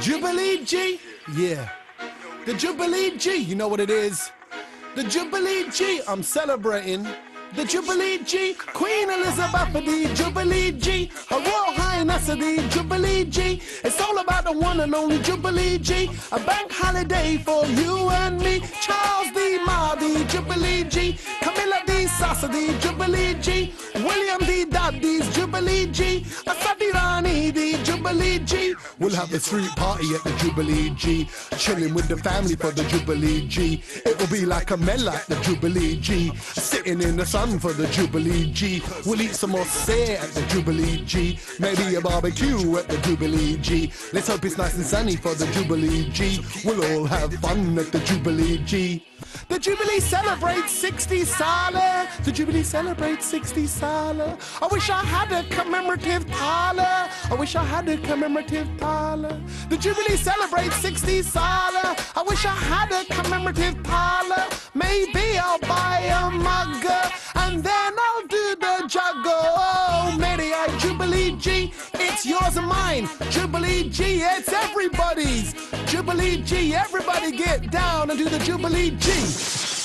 Jubilee Ji? Yeah. The Jubilee Ji, you know what it is. The Jubilee Ji, I'm celebrating. The Jubilee Ji, Queen Elizabeth the Jubilee Ji, Her Royal Highness of the Jubilee Ji. It's all about the one and only Jubilee Ji. A bank holiday for you and me. Charles D. Ma, the Jubilee Ji. Camilla D. Sasa, the Jubilee Ji. William D. Daddy's Jubilee Ji. Asadi Rani, the Jubilee Ji. We'll have a street party at the Jubilee Ji. Chilling with the family for the Jubilee Ji. It will be like a mela at the Jubilee Ji. Sitting in the sun for the Jubilee Ji. We'll eat some more say at the Jubilee Ji. Maybe a barbecue at the Jubilee Ji. Let's hope it's nice and sunny for the Jubilee Ji. We'll all have fun at the Jubilee Ji. The Jubilee celebrates 60 Sala. The Jubilee celebrates 60 Sala. I wish I had a commemorative Tala. I wish I had a commemorative Tala. The Jubilee celebrates 60 Sala. I wish I had a commemorative Tala. Maybe I'll buy a mug and then I'll do the juggle. Oh, I Jubilee Ji. It's yours and mine. Jubilee Ji, it's everybody's. Jubilee Ji, everybody get down and do the Jubilee Ji.